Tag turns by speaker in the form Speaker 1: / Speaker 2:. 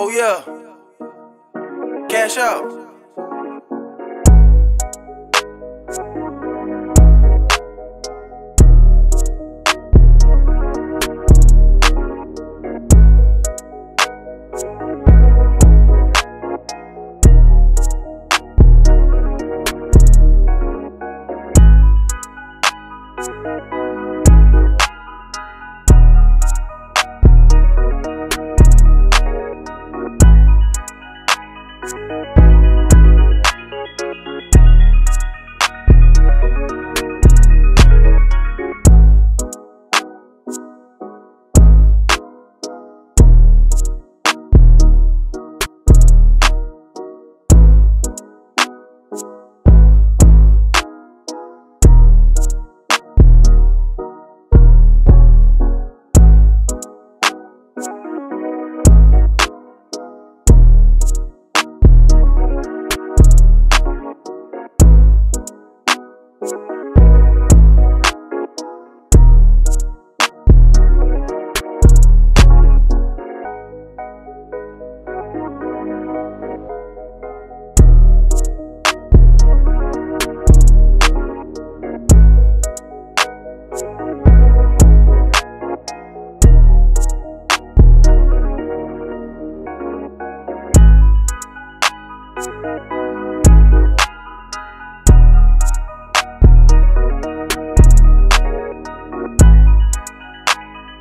Speaker 1: Oh yeah. Cash out.
Speaker 2: Thank